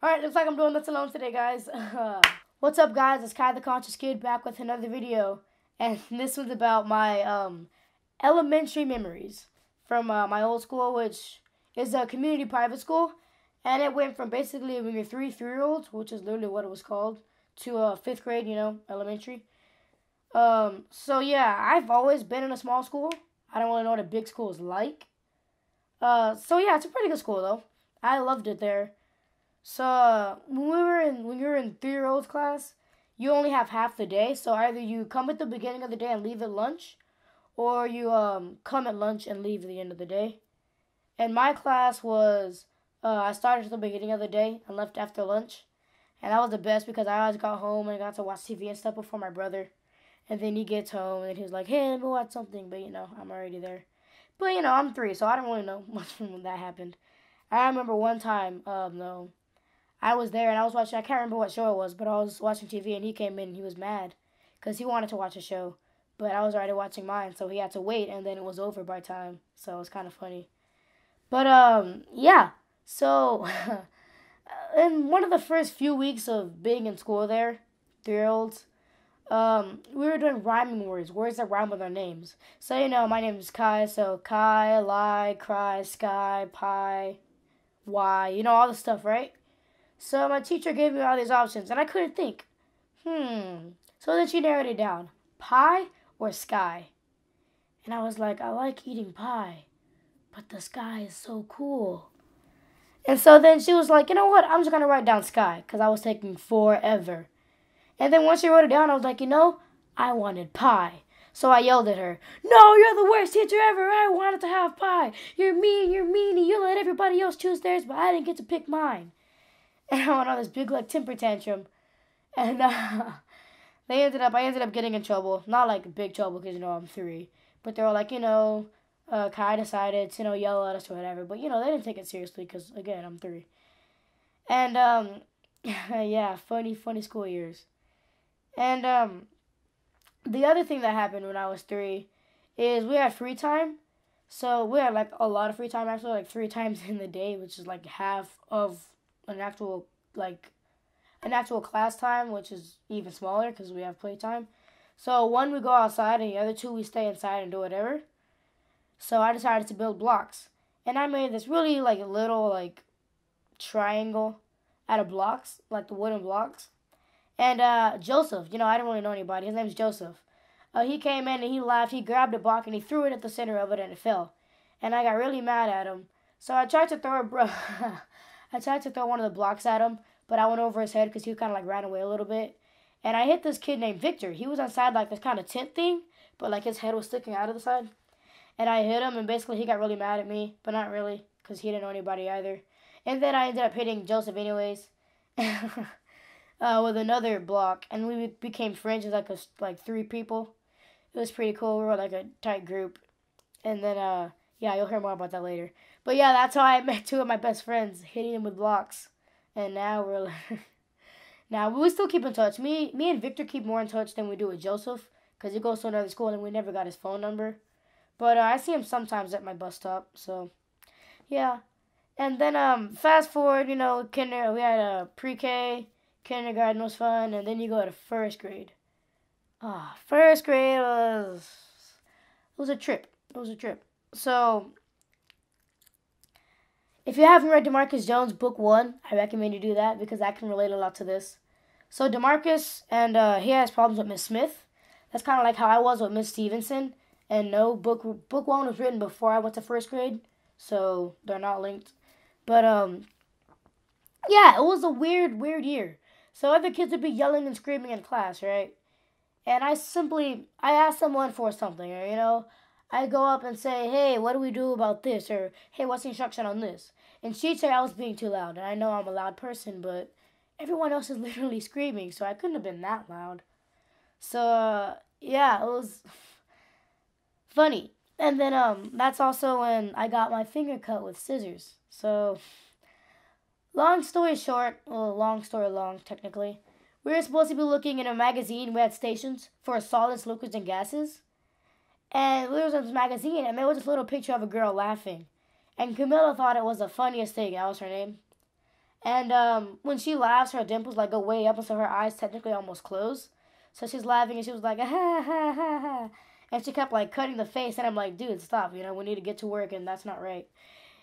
Alright, looks like I'm doing this alone today, guys. What's up, guys? It's Kai the Conscious Kid back with another video. And this one's about my um, elementary memories from uh, my old school, which is a community private school. And it went from basically when you're three three-year-olds, which is literally what it was called, to uh, fifth grade, you know, elementary. Um, so yeah, I've always been in a small school. I don't really know what a big school is like. Uh, so yeah, it's a pretty good school though. I loved it there. So when we were in when you were in three year olds class, you only have half the day. So either you come at the beginning of the day and leave at lunch, or you um come at lunch and leave at the end of the day. And my class was uh, I started at the beginning of the day and left after lunch, and that was the best because I always got home and got to watch TV and stuff before my brother. And then he gets home and he's like, "Hey, let me watch something," but you know I'm already there. But you know I'm three, so I don't really know much from when that happened. I remember one time, um, though I was there and I was watching. I can't remember what show it was, but I was watching TV and he came in. and He was mad because he wanted to watch a show, but I was already watching mine, so he had to wait, and then it was over by time. So it was kind of funny. But um, yeah. So in one of the first few weeks of being in school there, three year olds, um, we were doing rhyming words, words that rhyme with our names. So you know, my name is Kai, so Kai, lie, cry, sky, pie, why, you know all the stuff, right? So my teacher gave me all these options, and I couldn't think. Hmm. So then she narrowed it down pie or sky. And I was like, I like eating pie, but the sky is so cool. And so then she was like, you know what? I'm just going to write down sky because I was taking forever. And then once she wrote it down, I was like, you know, I wanted pie. So I yelled at her, No, you're the worst teacher ever. I wanted to have pie. You're mean, you're meanie. You let everybody else choose theirs, but I didn't get to pick mine. and I went on this big like temper tantrum, and uh, they ended up I ended up getting in trouble. Not like big trouble because you know I'm three, but they were like you know, uh, Kai decided to you know yell at us or whatever. But you know they didn't take it seriously because again I'm three, and um, yeah, funny funny school years, and um, the other thing that happened when I was three is we had free time. So we had like a lot of free time actually, like three times in the day, which is like half of an actual like an actual class time, which is even smaller because we have playtime. So one we go outside, and the other two we stay inside and do whatever. So I decided to build blocks, and I made this really like little like triangle out of blocks, like the wooden blocks. And uh, Joseph, you know, I didn't really know anybody. His name's Joseph. Uh, he came in and he laughed. He grabbed a block and he threw it at the center of it, and it fell. And I got really mad at him. So I tried to throw a I tried to throw one of the blocks at him, but I went over his head because he kind of like ran away a little bit. And I hit this kid named Victor. He was inside like this kind of tent thing, but like his head was sticking out of the side. And I hit him, and basically he got really mad at me, but not really because he didn't know anybody either. And then I ended up hitting Joseph anyways. uh, with another block, and we became friends with like a, like three people. It was pretty cool. We were like a tight group, and then uh, yeah, you'll hear more about that later. But yeah, that's how I met two of my best friends, hitting them with blocks. And now we're now we still keep in touch. Me, me and Victor keep more in touch than we do with Joseph, cause he goes to another school and we never got his phone number. But uh, I see him sometimes at my bus stop. So, yeah. And then um, fast forward, you know, kinder we had a pre-K, kindergarten was fun, and then you go to first grade. Ah, oh, first grade was it was a trip. It was a trip. So if you haven't read Demarcus Jones book one, I recommend you do that because I can relate a lot to this. So Demarcus and uh, he has problems with Miss Smith. That's kind of like how I was with Miss Stevenson. And no book book one was written before I went to first grade, so they're not linked. But um, yeah, it was a weird weird year. So other kids would be yelling and screaming in class, right? And I simply I asked someone for something, or you know, I go up and say, hey, what do we do about this? Or, hey, what's the instruction on this? And she'd say I was being too loud. And I know I'm a loud person, but everyone else is literally screaming, so I couldn't have been that loud. So, uh, yeah, it was funny. And then um, that's also when I got my finger cut with scissors. So, long story short, well, long story long, technically. We were supposed to be looking in a magazine we had stations for solids, liquids, and gases. And we was this magazine, and there was this little picture of a girl laughing. And Camilla thought it was the funniest thing. That was her name. And um, when she laughs, her dimples like go way up, and so her eyes technically almost close. So she's laughing, and she was like, ha ha ha ha. And she kept like cutting the face, and I'm like, dude, stop. You know, we need to get to work, and that's not right.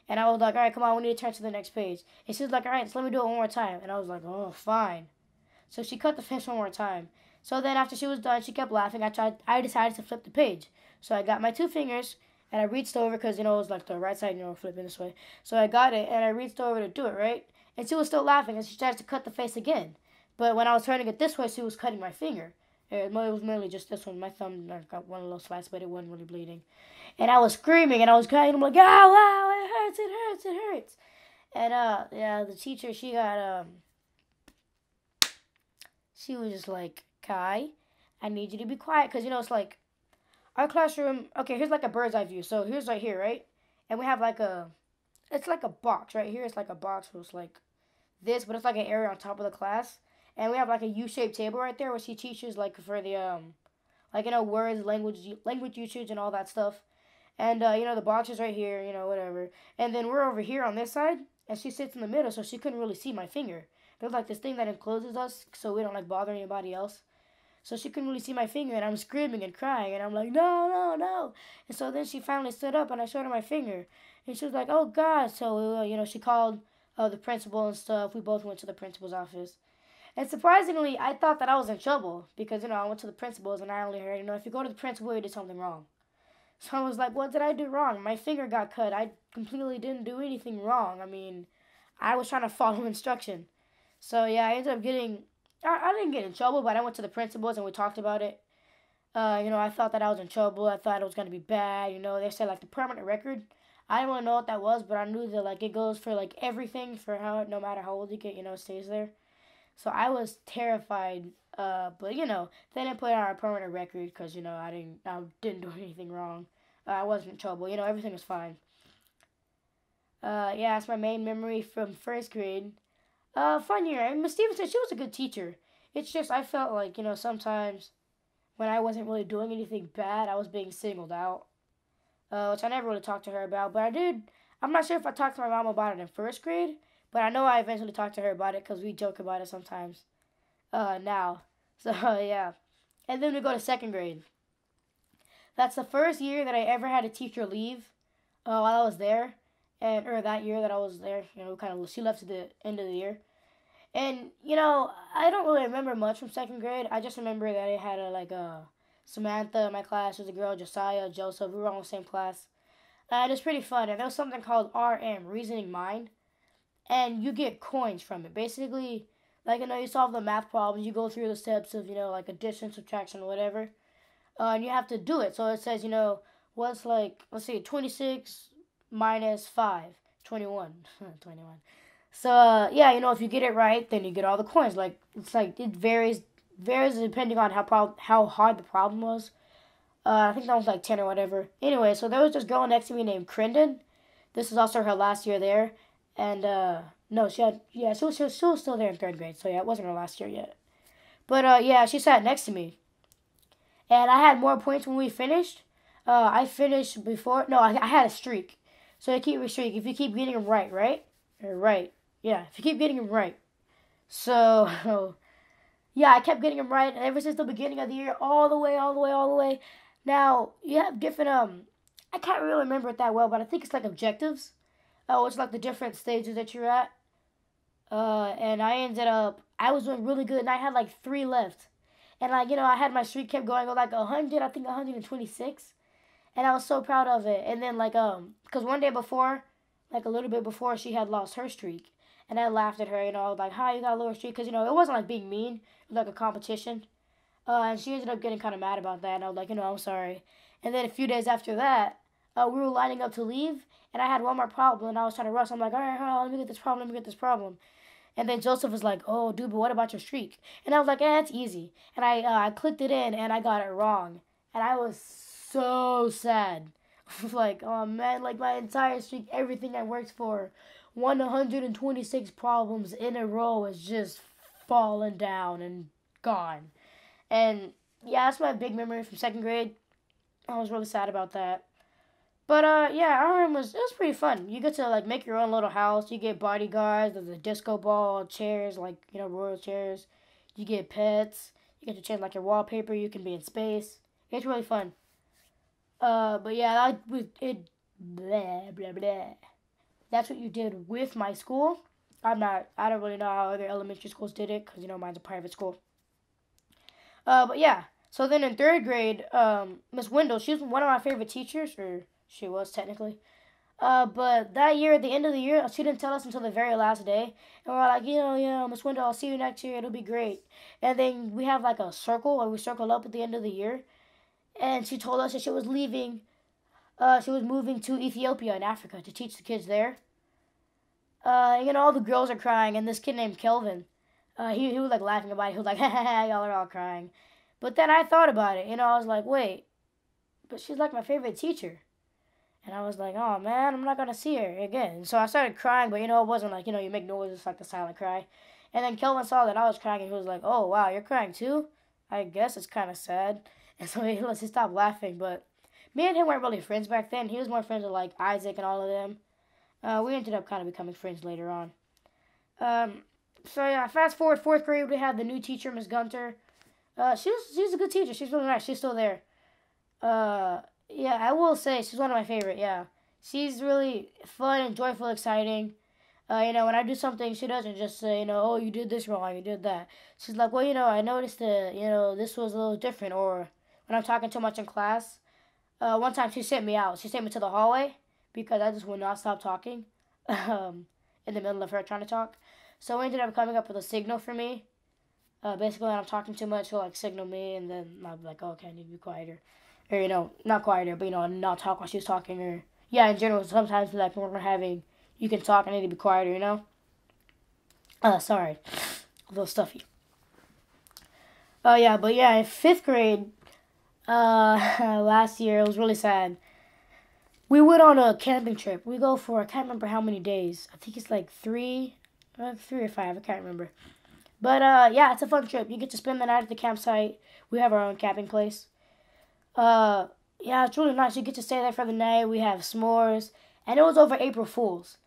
And I was like, all right, come on, we need to turn to the next page. And she was like, all right, so let me do it one more time. And I was like, oh, fine. So she cut the face one more time. So then after she was done, she kept laughing. I tried. I decided to flip the page. So I got my two fingers and I reached over because you know it was like the right side, you know, flipping this way. So I got it and I reached over to do it right, and she was still laughing and she tried to cut the face again. But when I was turning it this way, she was cutting my finger. It was mainly just this one. My thumb got one little slice, but it wasn't really bleeding. And I was screaming and I was crying. I'm like, "Ow, ow! It hurts! It hurts! It hurts!" And uh, yeah, the teacher she got um, she was just like, "Kai, I need you to be quiet," because you know it's like our classroom. Okay, here's like a bird's eye view. So here's right here, right, and we have like a, it's like a box right here. It's like a box. So it's like this, but it's like an area on top of the class and we have like a U-shaped table right there where she teaches like for the um, like you know words, language, language usage, and all that stuff. And uh, you know the box is right here, you know whatever. And then we're over here on this side, and she sits in the middle, so she couldn't really see my finger. There's like this thing that encloses us, so we don't like bother anybody else. So she couldn't really see my finger, and I'm screaming and crying, and I'm like, no, no, no. And so then she finally stood up, and I showed her my finger, and she was like, oh God. So uh, you know she called uh, the principal and stuff. We both went to the principal's office. And surprisingly, I thought that I was in trouble because, you know, I went to the principals and I only heard, you know, if you go to the principal, you did something wrong. So I was like, what did I do wrong? My finger got cut. I completely didn't do anything wrong. I mean, I was trying to follow instruction. So yeah, I ended up getting, I, I didn't get in trouble, but I went to the principals and we talked about it. Uh, you know, I thought that I was in trouble. I thought it was going to be bad. You know, they said like the permanent record. I didn't really know what that was, but I knew that like it goes for like everything for how, no matter how old you get, you know, stays there. So I was terrified. Uh, but you know, they didn't put it on a permanent record because you know I didn't I didn't do anything wrong. Uh, I wasn't in trouble. You know, everything was fine. Uh, yeah, that's my main memory from first grade. Uh, fun year. And Miss Stevenson, she was a good teacher. It's just I felt like you know sometimes when I wasn't really doing anything bad, I was being singled out. Uh, which I never really talked to her about, but I did. I'm not sure if I talked to my mom about it in first grade, but I know I eventually talked to her about it because we joke about it sometimes. Uh, now. So, yeah. And then we go to second grade. That's the first year that I ever had a teacher leave uh, while I was there. And, or that year that I was there, you know, kind of, she left at the end of the year. And, you know, I don't really remember much from second grade. I just remember that I had a, like, a Samantha in my class. was a girl, Josiah, Joseph. We were all in the same class. And it was pretty fun. And there was something called RM, Reasoning Mind and you get coins from it. Basically, like you know, you solve the math problems, you go through the steps of you know like addition, subtraction, whatever, uh, and you have to do it. So it says you know what's like let's see, twenty six minus five, 21. 21. So uh, yeah, you know if you get it right, then you get all the coins. Like it's like it varies varies depending on how prob- how hard the problem was. Uh, I think that was like ten or whatever. Anyway, so there was this girl next to me named Crendon. This is also her last year there, and uh, no, she had yeah, she was, she was, she was still there in third grade, so yeah, it wasn't her last year yet. But uh, yeah, she sat next to me, and I had more points when we finished. Uh, I finished before. No, I, I had a streak, so I keep streak. If you keep getting them right, right, right, yeah. If you keep getting them right, so yeah, I kept getting them right and ever since the beginning of the year, all the way, all the way, all the way. Now you have different um, I can't really remember it that well, but I think it's like objectives oh, it's like the different stages that you're at. Uh, and I ended up, I was doing really good, and I had like three left. And like, you know, I had my streak kept going like 100, I think 126. And I was so proud of it. And then like, um, cause one day before, like a little bit before, she had lost her streak. And I laughed at her, and you know, like, hi, you got a lower streak. Cause, you know, it wasn't like being mean. It was like a competition. Uh, and she ended up getting kind of mad about that. And I was like, you know, I'm sorry. And then a few days after that, uh, we were lining up to leave, and I had one more problem, and I was trying to rush. I'm like, all right, on, let me get this problem, let me get this problem. And then Joseph was like, oh, dude, but what about your streak? And I was like, eh, it's easy. And I, uh, I clicked it in, and I got it wrong. And I was so sad. like, oh, man, like my entire streak, everything I worked for, 126 problems in a row is just falling down and gone. And yeah, that's my big memory from second grade. I was really sad about that. But uh, yeah, room was it was pretty fun. You get to like make your own little house. You get bodyguards. There's a disco ball, chairs like you know royal chairs. You get pets. You get to change like your wallpaper. You can be in space. It's really fun. Uh, but yeah, that was it. Blah blah blah. That's what you did with my school. I'm not. I don't really know how other elementary schools did it because you know mine's a private school. Uh, but yeah. So then in third grade, um, Miss Wendell, she's one of my favorite teachers, or she was technically. Uh, but that year, at the end of the year, she didn't tell us until the very last day. And we're like, you know, you know, Miss Wendell, I'll see you next year. It'll be great. And then we have like a circle, and we circle up at the end of the year. And she told us that she was leaving. Uh, she was moving to Ethiopia in Africa to teach the kids there. Uh, and you know, all the girls are crying, and this kid named Kelvin, uh, he, he was like laughing about it. He was like, ha ha ha, y'all are all crying. But then I thought about it, you know, I was like, wait, but she's like my favorite teacher. And I was like, oh man, I'm not gonna see her again. So I started crying, but you know, it wasn't like, you know, you make noises like the silent cry. And then Kelvin saw that I was crying and he was like, oh wow, you're crying too? I guess it's kind of sad. And so he, he stop laughing. But me and him weren't really friends back then. He was more friends with like Isaac and all of them. Uh, we ended up kind of becoming friends later on. Um, so yeah, fast forward fourth grade, we had the new teacher, Miss Gunter. Uh, she's she's a good teacher. She's really nice. She's still there. Uh, yeah, I will say she's one of my favorite. Yeah, she's really fun and joyful, exciting. Uh, you know, when I do something, she doesn't just say, you know, oh, you did this wrong, you did that. She's like, well, you know, I noticed that, you know, this was a little different. Or when I'm talking too much in class, uh, one time she sent me out. She sent me to the hallway because I just would not stop talking um, in the middle of her trying to talk. So we ended up coming up with a signal for me uh, basically when I'm talking too much, she'll like signal me, and then I'll be like, oh, okay, I need to be quieter, or you know, not quieter, but you know, not talk while she's talking, or yeah, in general, sometimes like when we're having, you can talk, I need to be quieter, you know. Uh, sorry, a little stuffy. Oh yeah, but yeah, in fifth grade, uh, last year it was really sad. We went on a camping trip. We go for I can't remember how many days. I think it's like three, uh, three or five. I can't remember. But uh, yeah, it's a fun trip. You get to spend the night at the campsite. We have our own camping place. Uh, yeah, it's really nice. You get to stay there for the night. We have s'mores, and it was over April Fools.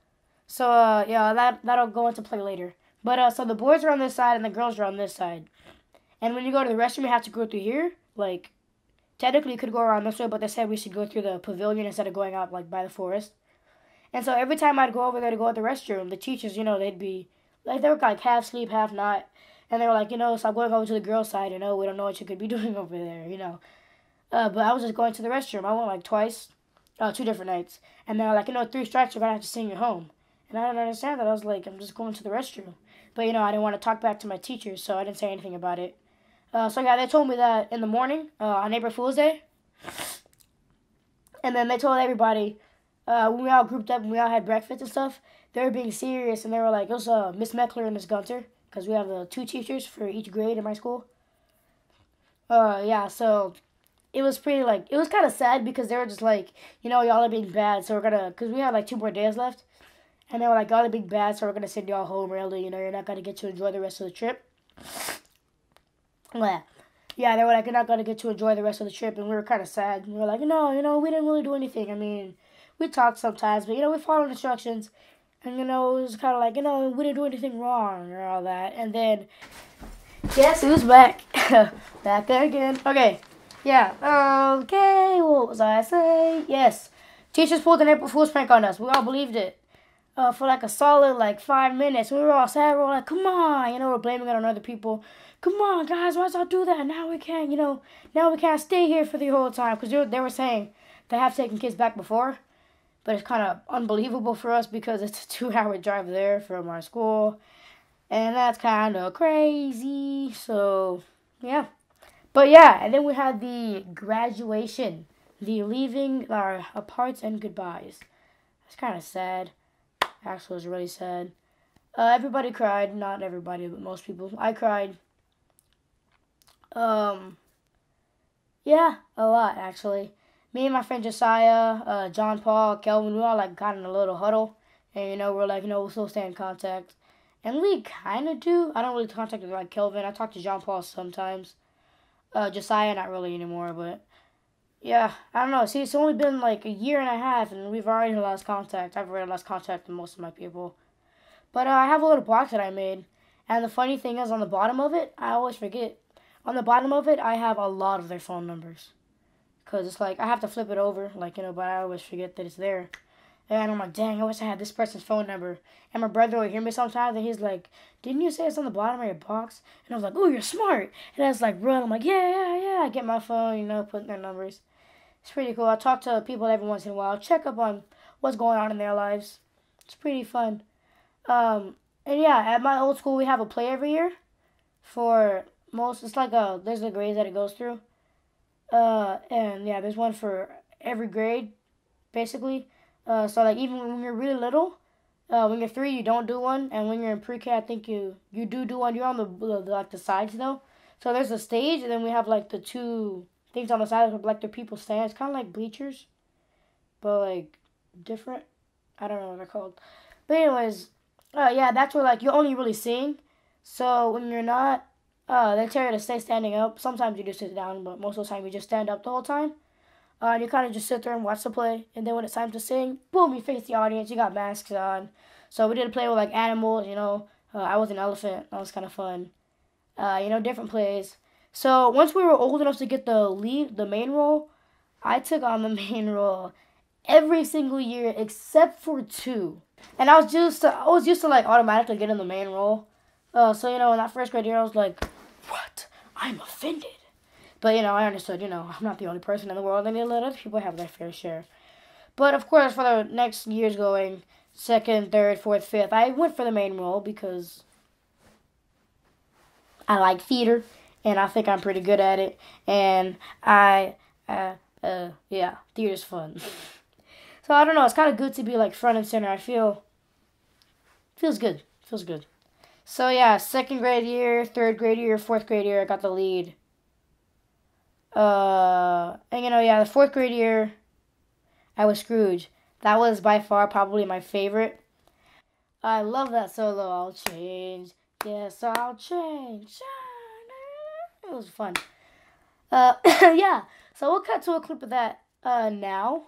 So uh, yeah, that that'll go into play later. But uh, so the boys are on this side and the girls are on this side. And when you go to the restroom, you have to go through here. Like, technically, you could go around this way, but they said we should go through the pavilion instead of going out like by the forest. And so every time I'd go over there to go to the restroom, the teachers, you know, they'd be like they were like half sleep, half not. And they were like, you know, stop going over to the girls' side. You know, we don't know what you could be doing over there. You know. Uh, but I was just going to the restroom. I went like twice, uh, two different nights. And they're like, you know, three strikes, you're gonna have to sing you home. And I didn't understand that. I was like, I'm just going to the restroom. But you know, I didn't want to talk back to my teachers, so I didn't say anything about it. Uh, so yeah, they told me that in the morning uh, on April Fool's Day. And then they told everybody uh, when we all grouped up and we all had breakfast and stuff they were being serious and they were like, it was uh, Miss Meckler and Miss Gunter because we have uh, two teachers for each grade in my school. Uh, yeah, so it was pretty like it was kind of sad because they were just like, you know, y'all are being bad, so we're gonna because we had like two more days left, and they were like, y'all are being bad, so we're gonna send y'all home early. You know, you're not gonna get to enjoy the rest of the trip. Yeah. Yeah, they were like, you're not gonna get to enjoy the rest of the trip, and we were kind of sad. We were like, no, you know, we didn't really do anything. I mean, we talked sometimes, but you know, we followed instructions. And you know, it was kind of like, you know, we didn't do anything wrong or all that. And then, guess who's back? back there again. Okay, yeah, okay, what was I saying? Yes, teachers pulled an April Fool's prank on us. We all believed it. Uh, for like a solid like five minutes. We were all sad. We were like, come on, you know, we're blaming it on other people. Come on, guys, why y'all do that? Now we can't, you know, now we can't stay here for the whole time. Because they were saying they have taken kids back before but it's kind of unbelievable for us because it's a two hour drive there from our school. And that's kind of crazy. So yeah. But yeah and then we had the graduation the leaving our parts and goodbyes. It's kind of sad. Actually was really sad. Uh, everybody cried. Not everybody but most people. I cried um yeah a lot actually me and my friend Josiah, uh, John Paul, Kelvin, we all like got in a little huddle, and you know we're like, you know, we'll still stay in contact, and we kind of do. I don't really contact like Kelvin. I talk to John Paul sometimes. Uh, Josiah, not really anymore, but yeah, I don't know. See, it's only been like a year and a half, and we've already lost contact. I've already lost contact with most of my people. But uh, I have a little box that I made, and the funny thing is, on the bottom of it, I always forget. On the bottom of it, I have a lot of their phone numbers, cause it's like I have to flip it over, like you know, but I always forget that it's there. And I'm like, dang, I wish I had this person's phone number. And my brother will hear me sometimes, and he's like, didn't you say it's on the bottom of your box? And I was like, oh, you're smart. And I was like, run. I'm like, yeah, yeah, yeah. I get my phone, you know, put their numbers. It's pretty cool. I talk to people every once in a while, check up on what's going on in their lives. It's pretty fun. Um, and yeah, at my old school, we have a play every year for most. It's like a there's the grades that it goes through. Uh, and yeah, there's one for every grade, basically. Uh, so like even when you're really little, uh, when you're three, you don't do one, and when you're in pre-K, I think you you do do one. You're on the, the like the sides though. So there's a stage, and then we have like the two things on the sides of like the people stand. It's kind of like bleachers, but like different. I don't know what they're called. But anyways, uh, yeah, that's where like you're only really seeing. So when you're not, uh, they tell you to stay standing up. Sometimes you just sit down, but most of the time you just stand up the whole time. Uh, and you kind of just sit there and watch the play. And then when it's time to sing, boom, you face the audience. You got masks on. So we did a play with like animals, you know. Uh, I was an elephant. That was kind of fun. Uh, you know, different plays. So once we were old enough to get the lead, the main role, I took on the main role every single year except for two. And I was just I was used to like automatically getting the main role. Uh, so you know, in that first grade year, I was like, "What? I'm offended." But you know, I understood. You know, I'm not the only person in the world, and a lot of other people have their fair share. But of course, for the next years going, second, third, fourth, fifth, I went for the main role because I like theater, and I think I'm pretty good at it, and I, uh, uh, yeah, theater's fun. so I don't know. It's kind of good to be like front and center. I feel feels good. Feels good. So yeah, second grade year, third grade year, fourth grade year, I got the lead. Uh, and you know, yeah, the fourth grade year, I was Scrooge. That was by far probably my favorite. I love that solo. I'll change. Yes, I'll change. It was fun. Uh, yeah. So we'll cut to a clip of that uh, now.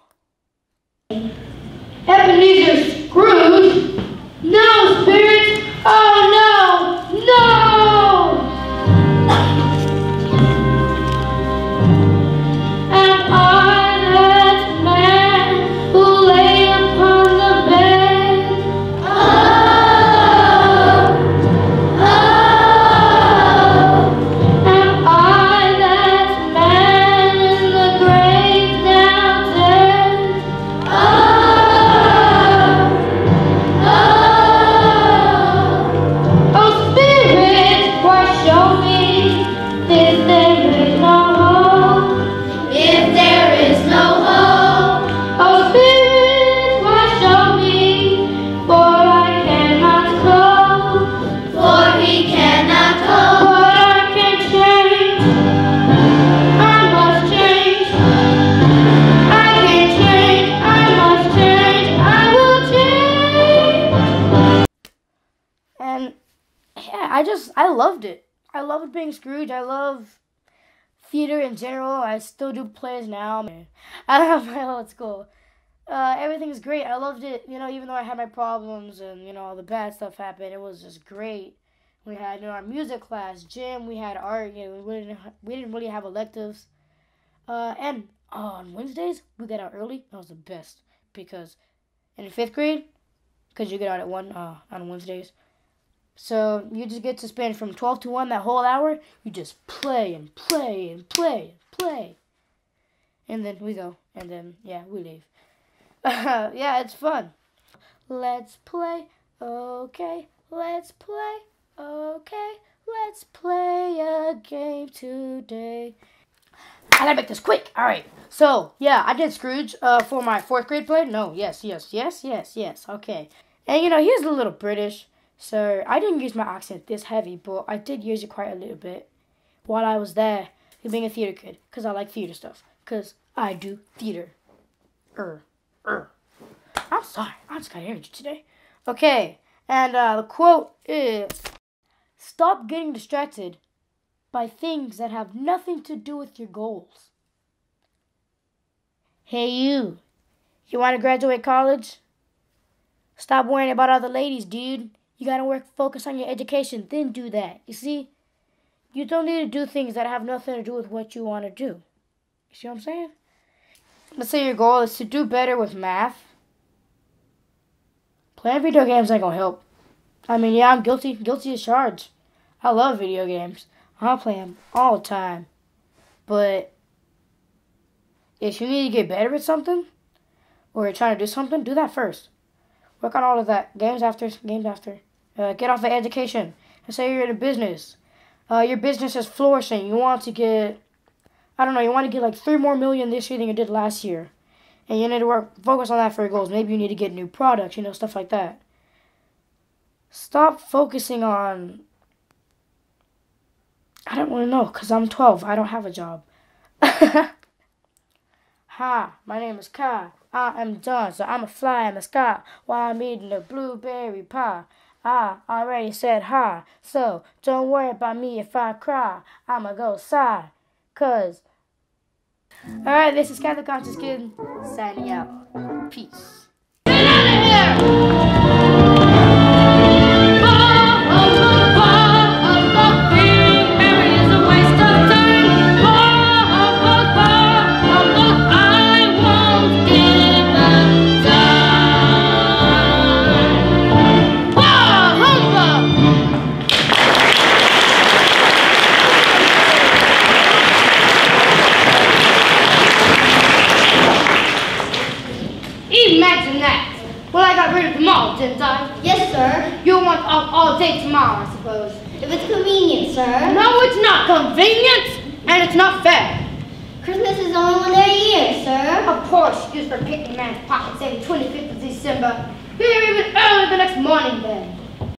I loved being Scrooge. I love theater in general. I still do plays now. I love my old school. Uh, everything's great. I loved it. You know, even though I had my problems and you know all the bad stuff happened, it was just great. We had you know our music class, gym. We had art. You know, we didn't we didn't really have electives. Uh, and on Wednesdays we got out early. That was the best because in fifth grade, because you get out at one uh, on Wednesdays. So you just get to spend from 12 to 1 that whole hour. You just play and play and play and play. And then we go. And then, yeah, we leave. yeah, it's fun. Let's play. Okay. Let's play. Okay. Let's play a game today. I gotta make this quick. All right. So yeah, I did Scrooge uh, for my fourth grade play. No, yes, yes, yes, yes, yes. Okay. And you know, he's a little British, so I didn't use my accent this heavy, but I did use it quite a little bit while I was there, being a theater kid, cause I like theater stuff, cause I do theater. Er, er. I'm sorry, I just got energy today. Okay, and uh, the quote is: "Stop getting distracted by things that have nothing to do with your goals. Hey, you. You want to graduate college? Stop worrying about other ladies, dude. You gotta work, focus on your education, then do that. You see? You don't need to do things that have nothing to do with what you want to do. You see what I'm saying? Let's say your goal is to do better with math. Playing video games ain't gonna help. I mean, yeah, I'm guilty, guilty as charged. I love video games. I play them all the time. But if you need to get better at something, or you're trying to do something, do that first. Work on all of that. Games after, games after. Uh, get off of education. And say you're in a business. Uh, your business is flourishing. You want to get, I don't know, you want to get like three more million this year than you did last year. And you need to work, focus on that for your goals. Maybe you need to get new products, you know, stuff like that. Stop focusing on, I don't want to know, because I'm 12. I don't have a job. Hi, my name is Kai. I am done, so I'ma fly in the sky while I'm eating a blueberry pie. I already said hi, so don't worry about me if I cry. I'ma go sigh, cause. Alright, this is the Conscious Kid, signing out. Peace. Get out of here!